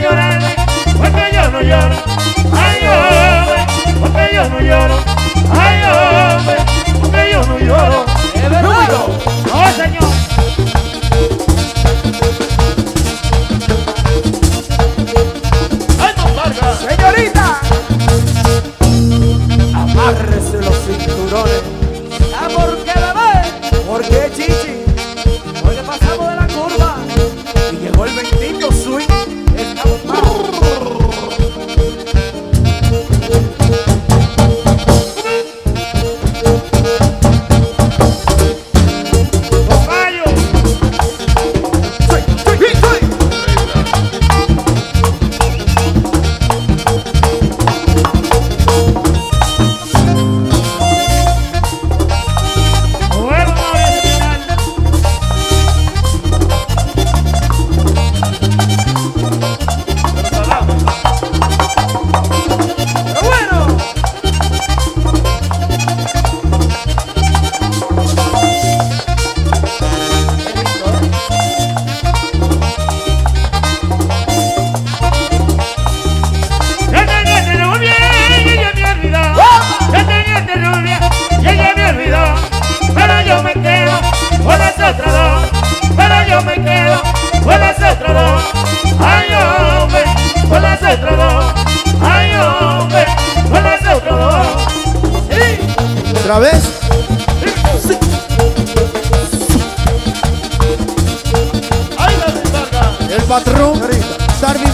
llorar, porque no. ¡No, oh, señor!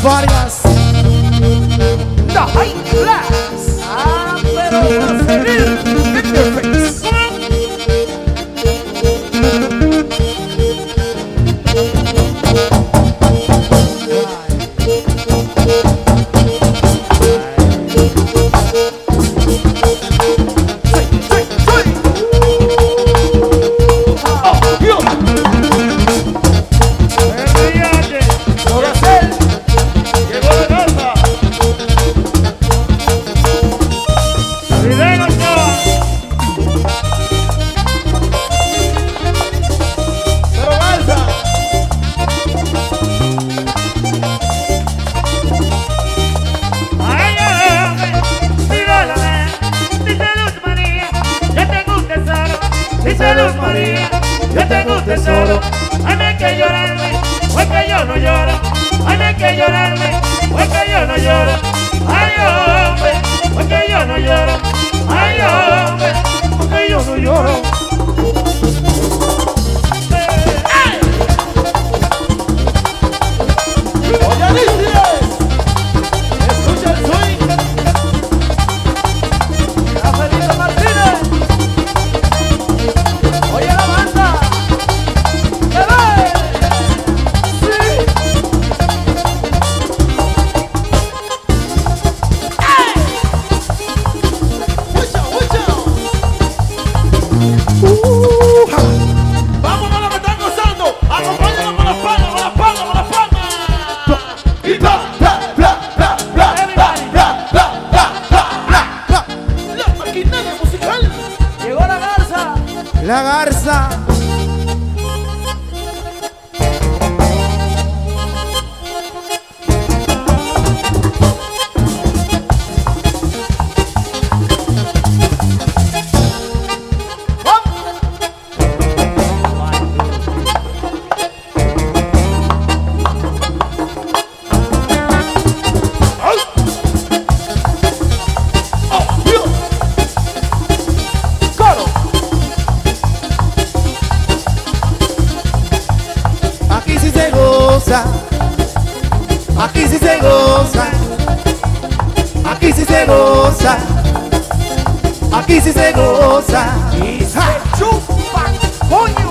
Vargas. The High Class. Yo tengo un tesoro. Ay, no hay que llorarme, pues que yo no lloro. Ay, no hay que llorarme, pues que yo no lloro. Ay, hombre, pues que yo no lloro. Ay, hombre, se goza. Aquí sí se goza. Y se chupa, coño.